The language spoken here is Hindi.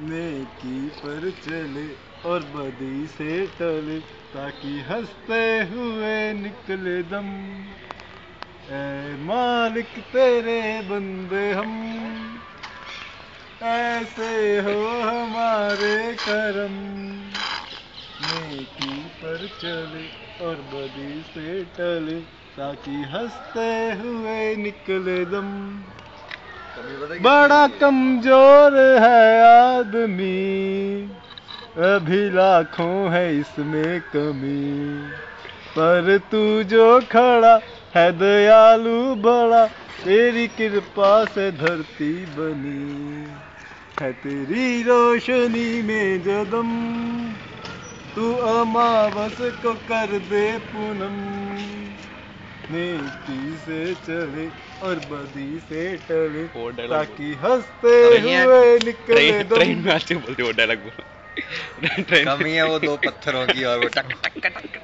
नेकी पर चले और बदी से टले ताकि हँसते हुए निकले दम। ए मालिक तेरे बंदे हम, ऐसे हो हमारे करम। नेकी पर चले और बदी से टले ताकि हँसते हुए निकले दम। बड़ा कमज़ोर है आदमी। अभी लाखों है इसमें कमी। पर तू जो खड़ा है दयालु बड़ा, तेरी कृपा से धरती बनी है तेरी रोशनी में जदम। तू अमावस को कर दे पूनम। नेकी से चले और बदी से टले ताकि हँसते हुए निकले ट्रेन में आते बोलते वो डायलॉग बोलो कमी है वो दो पत्थरों की और वो टक टक टक टक टक टक